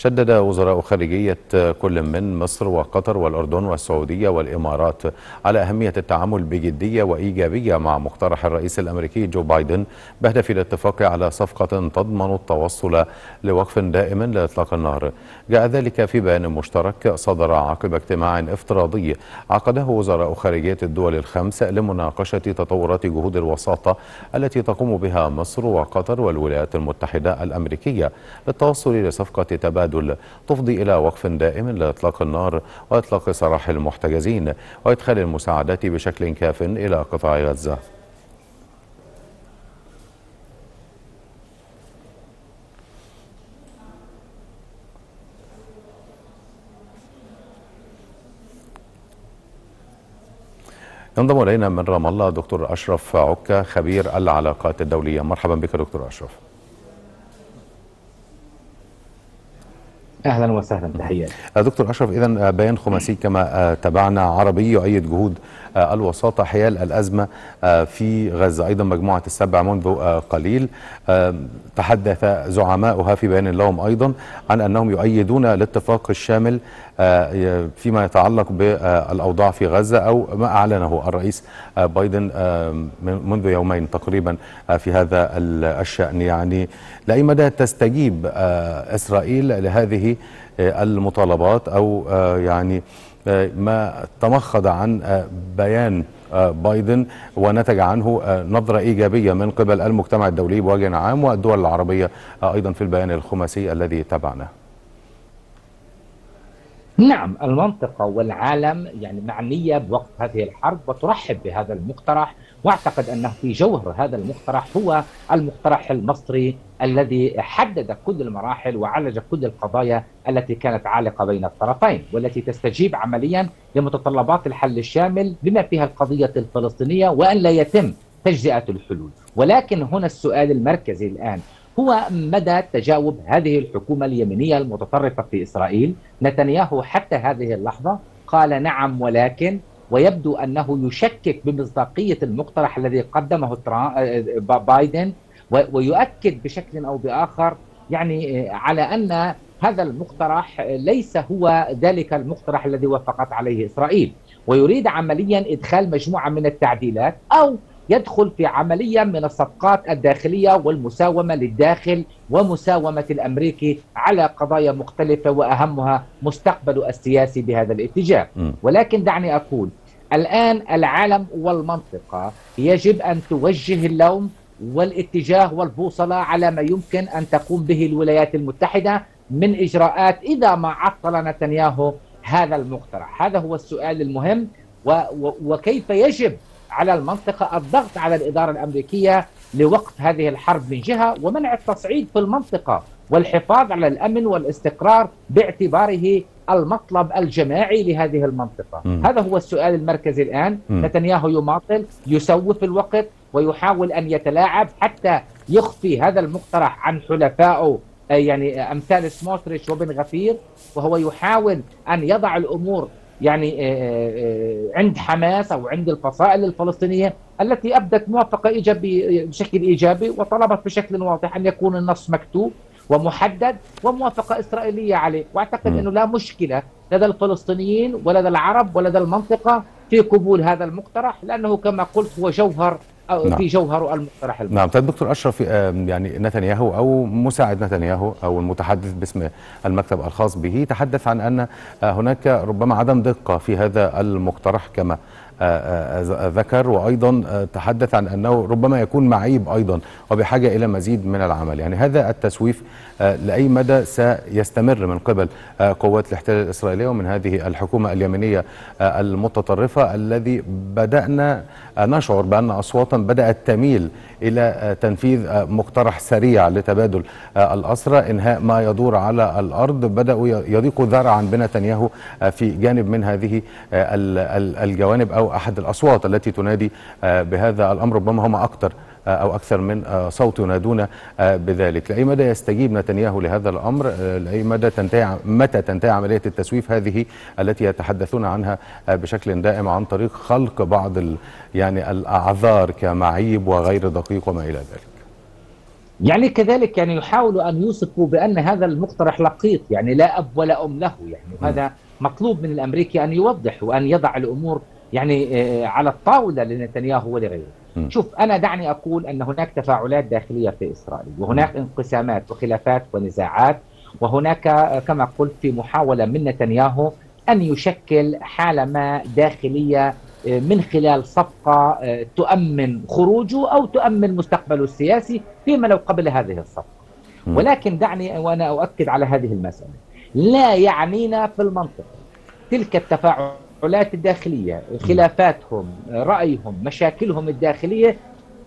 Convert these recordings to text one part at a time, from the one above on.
شدد وزراء خارجية كل من مصر وقطر والأردن والسعودية والإمارات على أهمية التعامل بجدية وإيجابية مع مقترح الرئيس الأمريكي جو بايدن بهدف الاتفاق على صفقة تضمن التوصل لوقف دائم لإطلاق النار. جاء ذلك في بيان مشترك صدر عقب اجتماع افتراضي عقده وزراء خارجية الدول الخمس لمناقشة تطورات جهود الوساطة التي تقوم بها مصر وقطر والولايات المتحدة الأمريكية للتوصل لصفقة تبادل تفضي إلى وقف دائم لإطلاق النار وإطلاق سراح المحتجزين وإدخال المساعدات بشكل كاف إلى قطاع غزة. ينضم إلينا من رام الله دكتور أشرف عكا خبير العلاقات الدولية. مرحبا بك دكتور أشرف. أهلا وسهلا تحياتي. دكتور أشرف اذا بيان خماسي كما تابعنا عربي يؤيد جهود الوساطة حيال الأزمة في غزة. أيضا مجموعة السبع منذ قليل. تحدث زعماؤها في بيان لهم أيضا عن أنهم يؤيدون الاتفاق الشامل فيما يتعلق بالأوضاع في غزة أو ما أعلنه الرئيس بايدن منذ يومين تقريبا في هذا الشأن. يعني لأي مدى تستجيب إسرائيل لهذه المطالبات أو يعني ما تمخض عن بيان بايدن ونتج عنه نظرة إيجابية من قبل المجتمع الدولي بوجه عام والدول العربية أيضا في البيان الخماسي الذي تبعناه نعم المنطقة والعالم يعني معنية بوقف هذه الحرب وترحب بهذا المقترح واعتقد أنه في جوهر هذا المقترح هو المقترح المصري الذي حدد كل المراحل وعالج كل القضايا التي كانت عالقة بين الطرفين والتي تستجيب عمليا لمتطلبات الحل الشامل بما فيها القضية الفلسطينية وأن لا يتم تجزئة الحلول. ولكن هنا السؤال المركزي الآن هو مدى تجاوب هذه الحكومة اليمينية المتطرفة في إسرائيل؟ نتنياهو حتى هذه اللحظة قال نعم ولكن ويبدو أنه يشكك بمصداقية المقترح الذي قدمه بايدن ويؤكد بشكل أو بآخر يعني على أن هذا المقترح ليس هو ذلك المقترح الذي وافقت عليه إسرائيل ويريد عمليا إدخال مجموعة من التعديلات أو يدخل في عملية من الصفقات الداخلية والمساومة للداخل ومساومة الأمريكي على قضايا مختلفة وأهمها مستقبله السياسي بهذا الاتجاه. ولكن دعني أقول الآن العالم والمنطقة يجب أن توجه اللوم والاتجاه والبوصلة على ما يمكن أن تقوم به الولايات المتحدة من إجراءات إذا ما عطل نتنياهو هذا المقترح هذا هو السؤال المهم وكيف يجب على المنطقة الضغط على الإدارة الأمريكية لوقف هذه الحرب من جهة ومنع التصعيد في المنطقة والحفاظ على الأمن والاستقرار باعتباره المطلب الجماعي لهذه المنطقة م. هذا هو السؤال المركزي الآن م. نتنياهو يماطل يسوف الوقت ويحاول أن يتلاعب حتى يخفي هذا المقترح عن حلفائه يعني أمثال سموتريتش وبن غفير وهو يحاول أن يضع الأمور يعني عند حماس أو عند الفصائل الفلسطينية التي أبدت موافقة ايجابي بشكل إيجابي وطلبت بشكل واضح أن يكون النص مكتوب ومحدد وموافقة إسرائيلية عليه، وأعتقد أنه لا مشكلة لدى الفلسطينيين ولدى العرب ولدى المنطقة في قبول هذا المقترح لأنه كما قلت هو جوهر أو نعم. في جوهر المقترح المقترح. نعم طيب دكتور أشرف يعني نتنياهو أو مساعد نتنياهو أو المتحدث باسم المكتب الخاص به تحدث عن أن هناك ربما عدم دقة في هذا المقترح كما ذكر وأيضا تحدث عن أنه ربما يكون معيب أيضا وبحاجة إلى مزيد من العمل يعني هذا التسويف لأي مدى سيستمر من قبل قوات الاحتلال الإسرائيلية ومن هذه الحكومة اليمنيه المتطرفة الذي بدأنا نشعر بأن أصواتا بدأت تميل إلى تنفيذ مقترح سريع لتبادل الأسرى إنهاء ما يدور على الأرض. بدأوا يضيقوا ذرعا بنتنياهو في جانب من هذه الجوانب أو أحد الأصوات التي تنادي بهذا الأمر ربما هم أكثر. أو أكثر من صوت ينادون بذلك. لأي مدى يستجيب نتنياهو لهذا الأمر؟ لأي مدى تنتهي متى تنتهي عملية التسويف هذه التي يتحدثون عنها بشكل دائم عن طريق خلق بعض يعني الأعذار كمعيب وغير دقيق وما إلى ذلك؟ يعني كذلك يعني يحاولوا أن يوصفوا بأن هذا المقترح لقيط يعني لا أب ولا أم له. يعني وهذا مطلوب من الأمريكي أن يوضح وأن يضع الأمور يعني آه، على الطاولة لنتنياهو ولغيره. شوف أنا دعني أقول أن هناك تفاعلات داخلية في إسرائيل وهناك انقسامات وخلافات ونزاعات وهناك كما قلت في محاولة من نتنياهو أن يشكل حالة ما داخلية من خلال صفقة آه، تؤمن خروجه أو تؤمن مستقبله السياسي فيما لو قبل هذه الصفقة. ولكن دعني وأنا أؤكد على هذه المسألة. لا يعنينا في المنطق. تلك التفاعلات الداخلية خلافاتهم رأيهم مشاكلهم الداخلية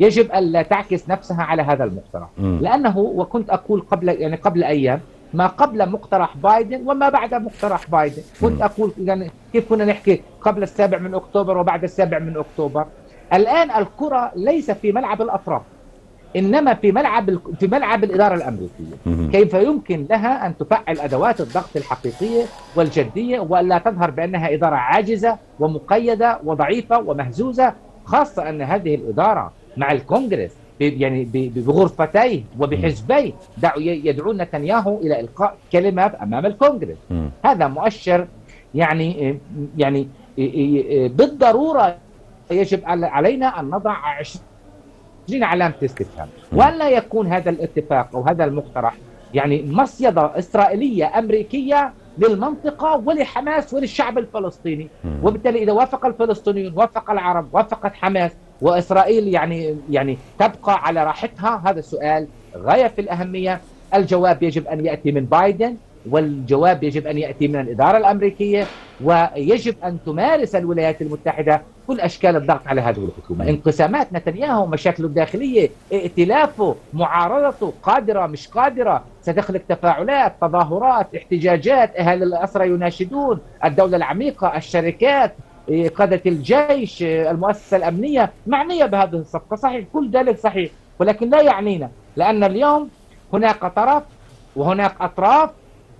يجب أن لا تعكس نفسها على هذا المقترح. لأنه وكنت أقول قبل يعني قبل أيام ما قبل مقترح بايدن وما بعد مقترح بايدن. كنت أقول يعني كيف كنا نحكي قبل السابع من أكتوبر وبعد السابع من أكتوبر. الآن الكرة ليس في ملعب الأطراف. إنما في ملعب في ملعب الإدارة الأمريكية. كيف يمكن لها أن تفعل أدوات الضغط الحقيقية والجدية وألا تظهر بأنها إدارة عاجزة ومقيدة وضعيفة ومهزوزة خاصة أن هذه الإدارة مع الكونغرس يعني بغرفتيه وبحزبيه يدعون نتنياهو إلى إلقاء كلمه أمام الكونغرس. هذا مؤشر يعني يعني بالضرورة يجب علينا أن نضع 20 علامه استفهام ولا يكون هذا الاتفاق أو هذا المقترح يعني مصيدة إسرائيلية أمريكية للمنطقة ولحماس وللشعب الفلسطيني. وبالتالي إذا وافق الفلسطينيون وافق العرب وافقت حماس وإسرائيل يعني يعني تبقى على راحتها هذا السؤال غاية في الأهمية. الجواب يجب أن يأتي من بايدن. والجواب يجب أن يأتي من الإدارة الأمريكية ويجب أن تمارس الولايات المتحدة كل أشكال الضغط على هذه الحكومة، انقسامات نتنياهو، مشاكله الداخلية، ائتلافه، معارضته، قادرة مش قادرة، ستخلق تفاعلات، تظاهرات، احتجاجات، أهل الأسرى يناشدون، الدولة العميقة، الشركات، قادة الجيش المؤسسة الأمنية معنية بهذه الصفقة. صحيح كل ذلك صحيح ولكن لا يعنينا لأن اليوم هناك طرف وهناك أطراف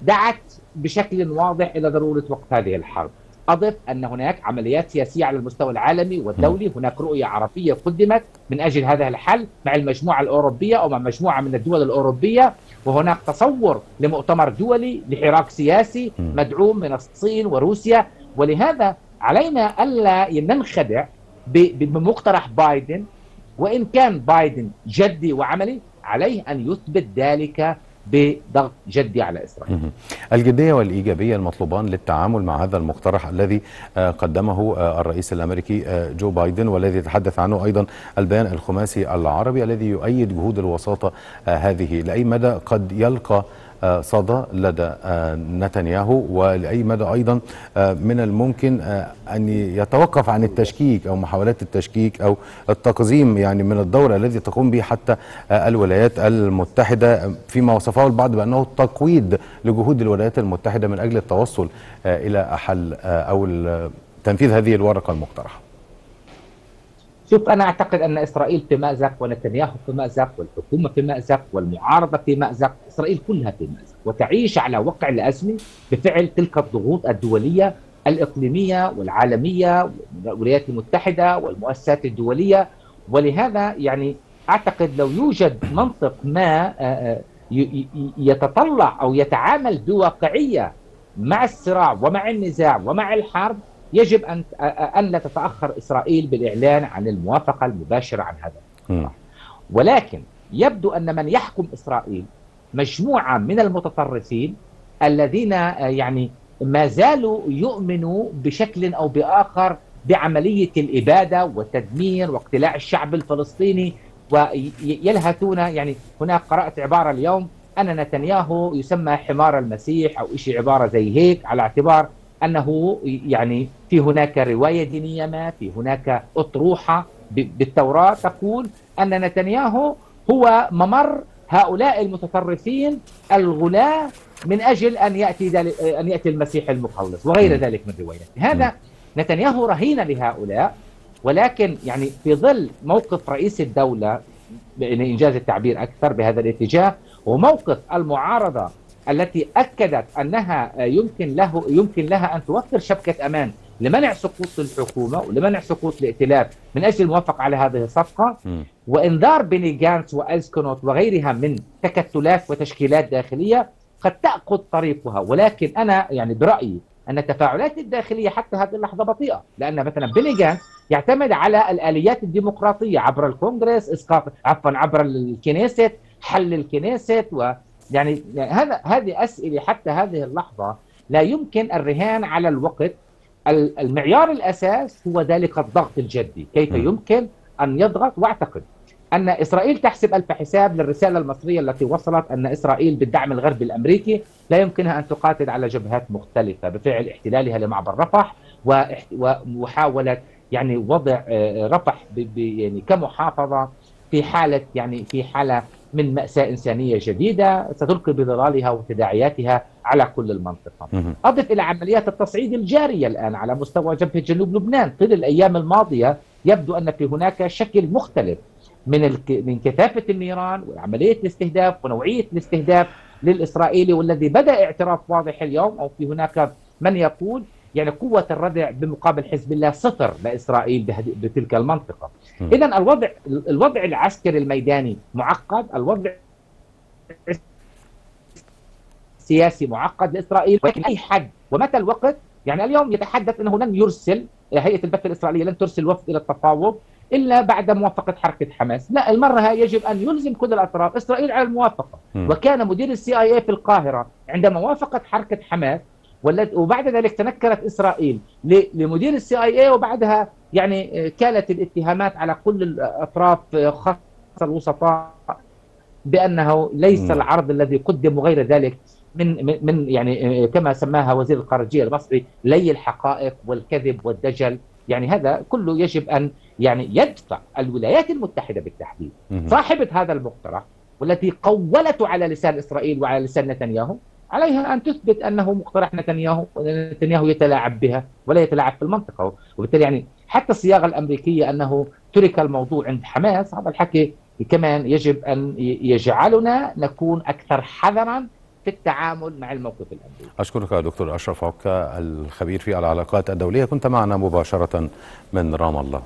دعت بشكل واضح إلى ضرورة وقت هذه الحرب. أضف أن هناك عمليات سياسية على المستوى العالمي والدولي. هناك رؤية عربية قدمت من أجل هذا الحل مع المجموعة الأوروبية أو مع مجموعة من الدول الأوروبية. وهناك تصور لمؤتمر دولي لحراك سياسي مدعوم من الصين وروسيا. ولهذا علينا ألا ننخدع بمقترح بايدن. وإن كان بايدن جدي وعملي عليه أن يثبت ذلك بضغط جدي على إسرائيل. الجدية والإيجابية المطلوبان للتعامل مع هذا المقترح الذي آه، قدمه آه، الرئيس الأمريكي آه، جو بايدن والذي يتحدث عنه أيضا البيان الخماسي العربي الذي يؤيد جهود الوساطة هذه لأي مدى قد يلقى صدى لدى آه، نتنياهو ولأي مدى أيضا آه، من الممكن آه، أن يتوقف عن التشكيك أو محاولات التشكيك أو التقزيم يعني من الدور الذي تقوم به حتى الولايات المتحدة فيما وصفه البعض بأنه تقويض لجهود الولايات المتحدة من أجل التوصل إلى حل أو تنفيذ هذه الورقة المقترحة. شوف أنا أعتقد أن إسرائيل في مأزق ونتنياهو في مأزق والحكومة في مأزق والمعارضة في مأزق. إسرائيل كلها في مأزق وتعيش على وقع الأزمة بفعل تلك الضغوط الدولية الإقليمية والعالمية والولايات المتحدة والمؤسسات الدولية. ولهذا يعني أعتقد لو يوجد منطق ما آه، آه، يتطلع أو يتعامل بواقعية مع الصراع ومع النزاع ومع الحرب يجب ان أن لا تتأخر إسرائيل بالإعلان عن الموافقة المباشرة عن هذا. ولكن يبدو أن من يحكم إسرائيل مجموعة من المتطرفين الذين يعني ما زالوا يؤمنوا بشكل أو بآخر بعملية الإبادة والتدمير واقتلاع الشعب الفلسطيني ويلهثون يعني هناك قرات عبارة اليوم أن نتنياهو يسمى حمار المسيح أو شيء عبارة زي هيك على اعتبار أنه يعني في هناك رواية دينية ما في هناك أطروحة بالتوراة تقول أن نتنياهو هو ممر هؤلاء المتطرفين الغلاة من أجل أن يأتي أن يأتي المسيح المخلص وغير ذلك من روايات هذا نتنياهو رهين لهؤلاء ولكن يعني في ظل موقف رئيس الدولة انجاز التعبير أكثر بهذا الاتجاه وموقف المعارضة التي أكدت أنها يمكن له يمكن لها أن توفر شبكة أمان لمنع سقوط الحكومة ولمنع سقوط الائتلاف. من أجل الموافقة على هذه الصفقة م. وإنذار بيني جانتس وايزنكوت وغيرها من تكتلات وتشكيلات داخلية قد تأخذ طريقها. ولكن أنا يعني برأيي أن التفاعلات الداخلية حتى هذه اللحظة بطيئة. لأن مثلا بيني جانتس يعتمد على الآليات الديمقراطية عبر الكونغرس اسقاط عفوا عبر الكنيست حل الكنيست و يعني, هذا هذه أسئلة حتى هذه اللحظة لا يمكن الرهان على الوقت. المعيار الأساس هو ذلك الضغط الجدي. كيف يمكن أن يضغط؟ واعتقد أن إسرائيل تحسب ألف حساب للرسالة المصرية التي وصلت أن إسرائيل بالدعم الغربي الأمريكي لا يمكنها أن تقاتل على جبهات مختلفة. بفعل احتلالها لمعبر رفح ومحاولة يعني وضع رفح يعني كمحافظة في حالة يعني في حالة من مأساة إنسانية جديدة ستلقي بظلالها وتداعياتها على كل المنطقة. أضف إلى عمليات التصعيد الجارية الآن على مستوى جبهة جنوب لبنان. طيل الأيام الماضية يبدو أن في هناك شكل مختلف من الك... من كثافة النيران وعملية الاستهداف ونوعية الاستهداف للإسرائيلي والذي بدأ اعتراف واضح اليوم أو في هناك من يقول يعني قوة الردع بمقابل حزب الله صفر لإسرائيل بتلك المنطقة. إذا الوضع الوضع العسكري الميداني معقد الوضع السياسي معقد لإسرائيل ولكن أي حد ومتى الوقت؟ يعني اليوم يتحدث أنه لن يرسل هيئة البث الإسرائيلية لن ترسل وفد إلى التفاوض إلا بعد موافقة حركة حماس. لا المرة يجب أن يلزم كل الأطراف. إسرائيل على الموافقة. م. وكان مدير ال CIA في القاهرة عندما وافقت حركة حماس وبعد ذلك تنكرت إسرائيل لمدير ال CIA وبعدها يعني كالت الاتهامات على كل الأطراف خاصة الوسطاء بأنه ليس. العرض الذي قدم وغير ذلك من من يعني كما سماها وزير الخارجية المصري لي الحقائق والكذب والدجل. يعني هذا كله يجب أن يعني يدفع الولايات المتحدة بالتحديد. صاحبة هذا المقترح والتي قولته على لسان إسرائيل وعلى لسان نتنياهو عليها أن تثبت أنه مقترح نتنياهو نتنياهو يتلاعب بها ولا يتلاعب في المنطقة وبالتالي يعني حتى الصياغة الأمريكية أنه ترك الموضوع عند حماس هذا الحكي كمان يجب أن يجعلنا نكون أكثر حذرا في التعامل مع الموقف الأمريكي. أشكرك دكتور أشرف عكا الخبير في العلاقات الدولية كنت معنا مباشرة من رام الله.